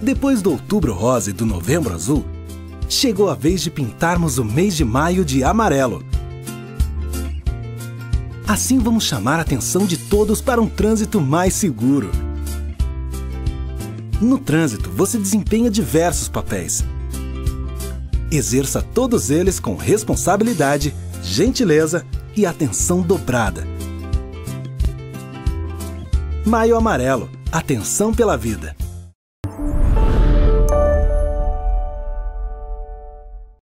Depois do Outubro Rosa e do Novembro Azul, chegou a vez de pintarmos o mês de maio de amarelo. Assim vamos chamar a atenção de todos para um trânsito mais seguro. No trânsito, você desempenha diversos papéis. Exerça todos eles com responsabilidade, gentileza e atenção dobrada. Maio Amarelo. Atenção pela vida.